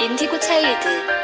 인디고 차일드.